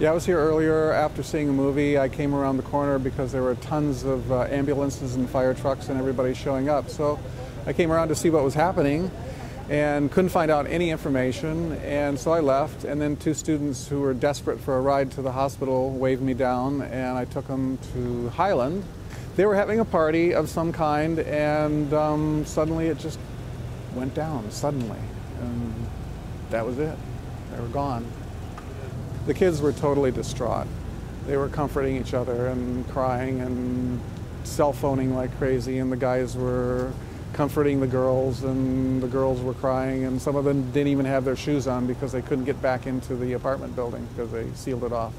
Yeah, I was here earlier after seeing a movie. I came around the corner because there were tons of uh, ambulances and fire trucks and everybody showing up. So I came around to see what was happening and couldn't find out any information. And so I left. And then two students who were desperate for a ride to the hospital waved me down, and I took them to Highland. They were having a party of some kind, and um, suddenly it just went down, suddenly. And that was it. They were gone. The kids were totally distraught. They were comforting each other and crying and cell phoning like crazy, and the guys were comforting the girls, and the girls were crying, and some of them didn't even have their shoes on because they couldn't get back into the apartment building because they sealed it off.